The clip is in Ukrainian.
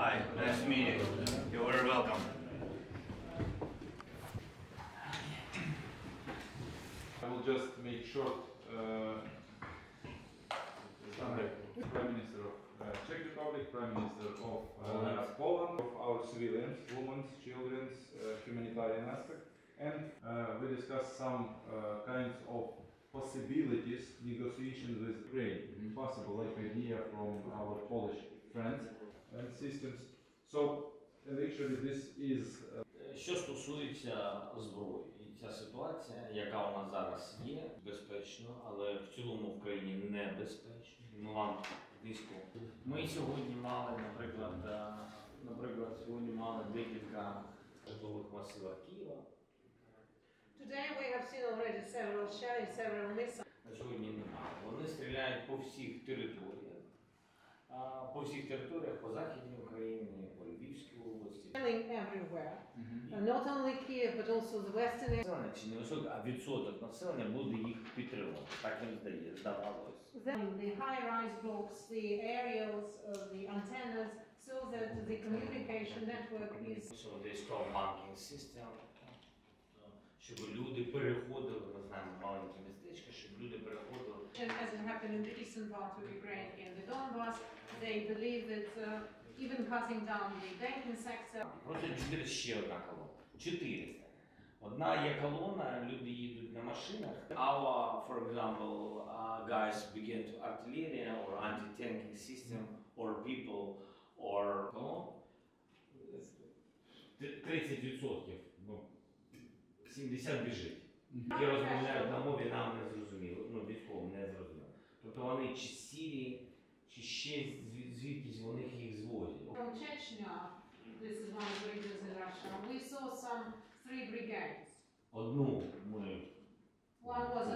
Hi, nice to meet you. You're very welcome. I will just make short uh, summary. Prime Minister of uh, Czech Republic, Prime Minister of uh, Poland, of our civilians, women, children, uh, humanitarian aspect, and uh, we discuss some uh, kinds of possibilities negotiation with Ukraine, possible like idea from our Polish friends and systems. So, actually this is uh, Що стосується зброї, і ця ситуація, яка у нас зараз є, безпечно, але в цілому в країні небезпечно. Ми вам близько. Ми сьогодні мали, наприклад, е, наприклад, сьогодні мали декілька житлових масивах Києва. Today we have seen already several shelling, several missiles На сьогодні немає. Вони стріляють по всіх територіях, по всіх територіях по західній Україні, по Львівській області. everywhere. Uh, not only Kiev, but also the western. Населення чи не високий, а відсоток населення буде їх підтримувати. Так їм здає, здавалось. Then the high-rise blocks, the aerials, uh, the antennas, so that the communication network is So they strong banking system, щоб люди переходили, ми знаємо маленькі містечка, щоб люди переходили. and as it happened in the eastern part of Ukraine in the Donbass, they believe that uh, even cutting down the banking sector, Просто чотири ще одна колона. 400. Одна є колона, люди їдуть на машинах. Our, for example, uh, guys begin to artillery or anti-tanking system or people or колон. 30%, ну, 70 біжить. Які розмовляють на мові нам не Тобто вони чи з чи ще звідкись вони їх звозять. From Chechnya, this is one of the bridges in Russia, we saw some three brigades. Одну ми One was